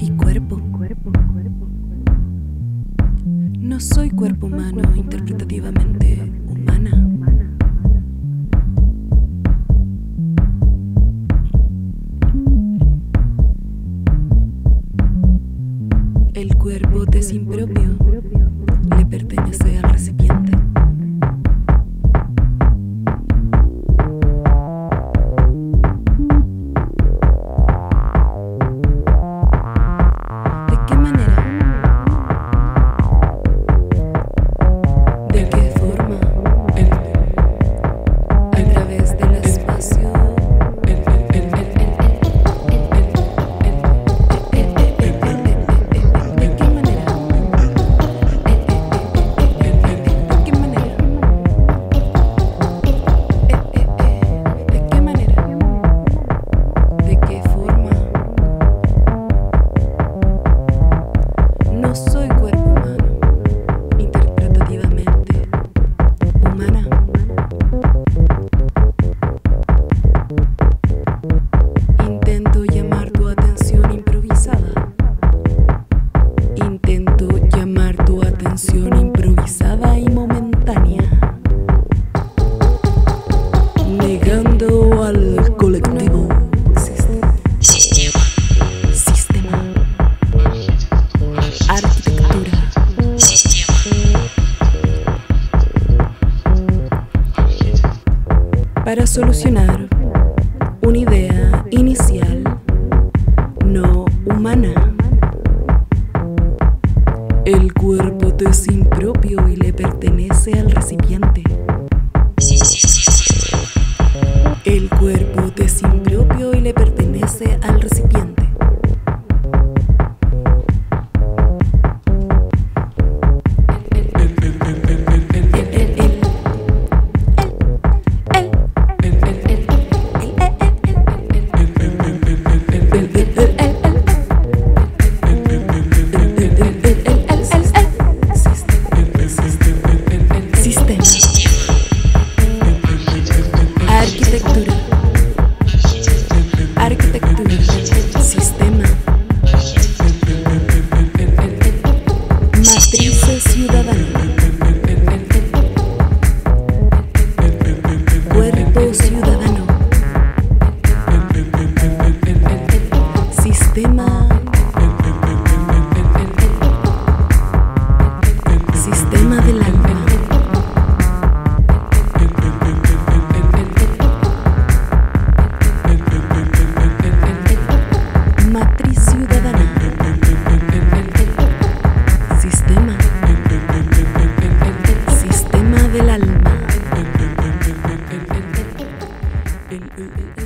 y cuerpo. No soy cuerpo humano interpretativamente humana. El cuerpo desimpropio le pertenece al improvisada y momentánea. Negando al colectivo. Sistema. Sistema. Arquitectura. Sistema. Para solucionar una idea inicial no humana. El cuerpo le al ooh, ooh.